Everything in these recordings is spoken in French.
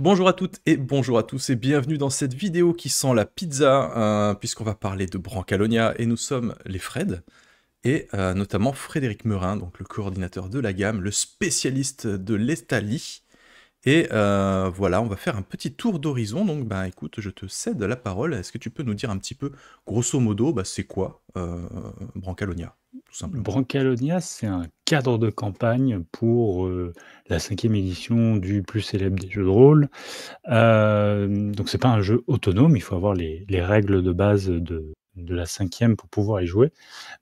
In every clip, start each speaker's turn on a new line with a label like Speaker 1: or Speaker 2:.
Speaker 1: Bonjour à toutes et bonjour à tous et bienvenue dans cette vidéo qui sent la pizza euh, puisqu'on va parler de Brancalonia et nous sommes les Fred et euh, notamment Frédéric Meurin, donc le coordinateur de la gamme, le spécialiste de l'Estalie. Et euh, voilà, on va faire un petit tour d'horizon. Donc, bah écoute, je te cède la parole. Est-ce que tu peux nous dire un petit peu, grosso modo, bah, c'est quoi Brancalonia
Speaker 2: Brancalonia, c'est un cadre de campagne pour euh, la cinquième édition du plus célèbre des jeux de rôle. Euh, donc c'est pas un jeu autonome, il faut avoir les, règles de base de, la cinquième pour pouvoir y jouer.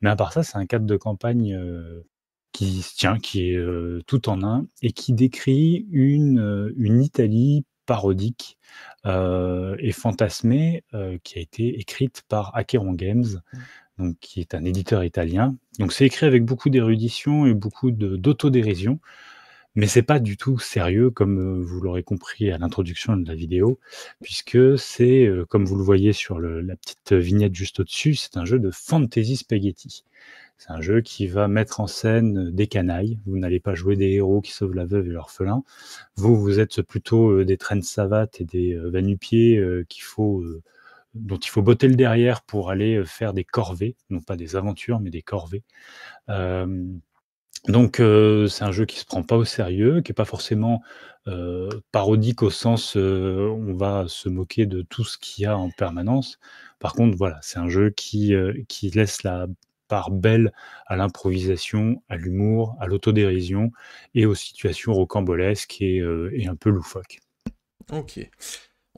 Speaker 2: Mais à part ça, c'est un cadre de campagne euh, qui se tient, qui est euh, tout en un et qui décrit une, une Italie parodique et fantasmée qui a été écrite par Acheron Games. Donc qui est un éditeur italien. Donc c'est écrit avec beaucoup d'érudition et beaucoup d'autodérision, mais c'est pas du tout sérieux comme euh, vous l'aurez compris à l'introduction de la vidéo, puisque c'est, euh, comme vous le voyez sur la petite vignette juste au-dessus, c'est un jeu de fantasy spaghetti. C'est un jeu qui va mettre en scène des canailles. Vous n'allez pas jouer des héros qui sauvent la veuve et l'orphelin. Vous, vous êtes plutôt euh, des traînes savates et des vanupiers qu'il faut dont il faut botter le derrière pour aller faire des corvées, non pas des aventures, mais des corvées. donc c'est un jeu qui se prend pas au sérieux, qui est pas forcément parodique au sens on va se moquer de tout ce qu'il y a en permanence. Par contre, voilà, c'est un jeu qui, qui laisse la part belle à l'improvisation, à l'humour, à l'autodérision et aux situations rocambolesques et, et un peu loufoques.
Speaker 1: Ok.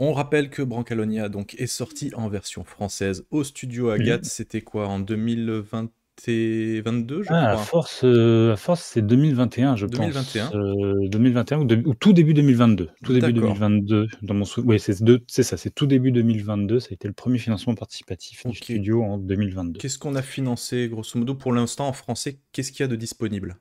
Speaker 1: On rappelle que Brancalonia donc, est sorti en version française au studio Agathe. C'était quoi en 2022, je
Speaker 2: ah, À force, euh, force c'est 2021, je 2021. pense. 2021 euh, ou, tout début 2022. Tout début 2022. Dans mon Oui, c'est ça, c'est tout début 2022. Ça a été le premier financement participatif du studio en 2022.
Speaker 1: Qu'est-ce qu'on a financé, grosso modo, pour l'instant en français Qu'est-ce qu'il y a de disponible?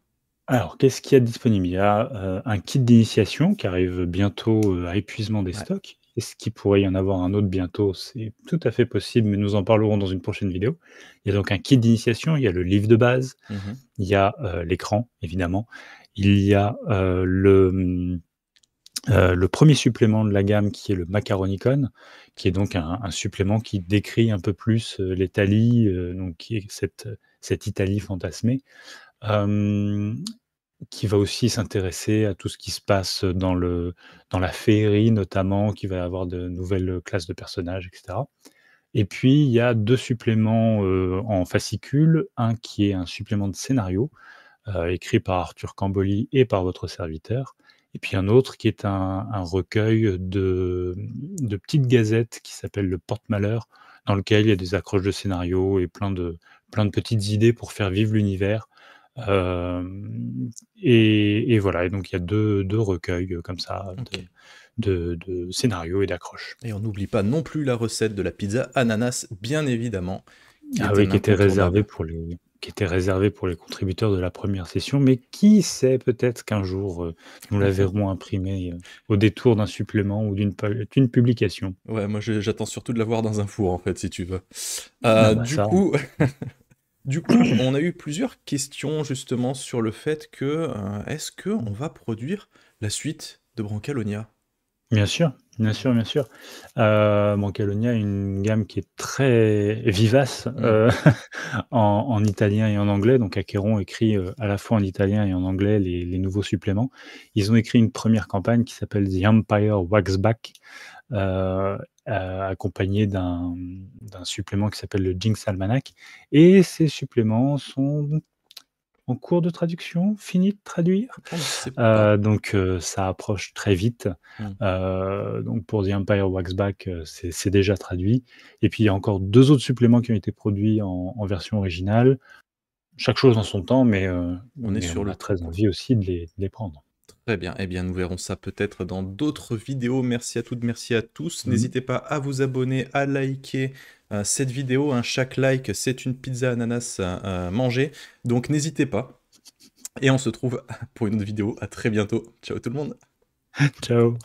Speaker 2: Alors, qu'est-ce qu'il y a de disponible? Il y a euh, un kit d'initiation qui arrive bientôt à épuisement des stocks. Est-ce qu'il pourrait y en avoir un autre bientôt? C'est tout à fait possible, mais nous en parlerons dans une prochaine vidéo. Il y a donc un kit d'initiation, il y a le livre de base, mmh il y a euh, l'écran, évidemment. Il y a euh, le, euh, le premier supplément de la gamme qui est le Macaronicon, qui est donc un, supplément qui décrit un peu plus l'Italie, donc qui est cette, cette Italie fantasmée qui va aussi s'intéresser à tout ce qui se passe dans le dans la féerie notamment, qui va avoir de nouvelles classes de personnages etc. et puis il y a deux suppléments, euh, en fascicule. Un qui est un supplément de scénario, euh, écrit par Arthur Camboli et par votre serviteur et puis un autre qui est un recueil de de petites gazettes qui s'appelle le Porte-Malheur, dans lequel il y a des accroches de scénario et plein de plein de petites idées pour faire vivre l'univers. Et, voilà, et donc il y a deux, deux recueils comme ça de, scénarios et d'accroches.
Speaker 1: Et on n'oublie pas non plus la recette de la pizza ananas, bien évidemment.
Speaker 2: Ah oui, qui était réservée pour les qui était réservé pour les contributeurs de la première session, mais qui sait peut-être qu'un jour nous la verrons imprimée au détour d'un supplément ou d'une publication.
Speaker 1: Ouais, moi j'attends surtout de la voir dans un four en fait, si tu veux. Ah bah du coup, Du coup, on a eu plusieurs questions justement sur le fait que euh, est-ce que on va produire la suite de Brancalonia
Speaker 2: Bien sûr, bien sûr, bien sûr. Euh, une gamme qui est très vivace mm. euh, en, italien et en anglais. Donc Acheron écrit à la fois en italien et en anglais les, les, nouveaux suppléments. Ils ont écrit une première campagne qui s'appelle The Empire Wax Back, euh, euh, accompagné d'un supplément qui s'appelle le Jinx Almanac. Et ces suppléments sont en cours de traduction, fini de traduire. Euh, donc ça approche très vite. Mmh. donc pour The Empire Waxback, c'est déjà traduit. Et puis il y a encore deux autres suppléments qui ont été produits en, version originale. Chaque chose en son temps, mais on est sur le très envie aussi de les prendre.
Speaker 1: Très bien. Eh bien, nous verrons ça peut-être dans d'autres vidéos. Merci à toutes, merci à tous. Mhm. N'hésitez pas à vous abonner, à liker euh, cette vidéo. Un Chaque like, c'est une pizza ananas euh, mangée. Donc, n'hésitez pas. Et on se trouve pour une autre vidéo. À très bientôt. Ciao tout le monde.
Speaker 2: Ciao.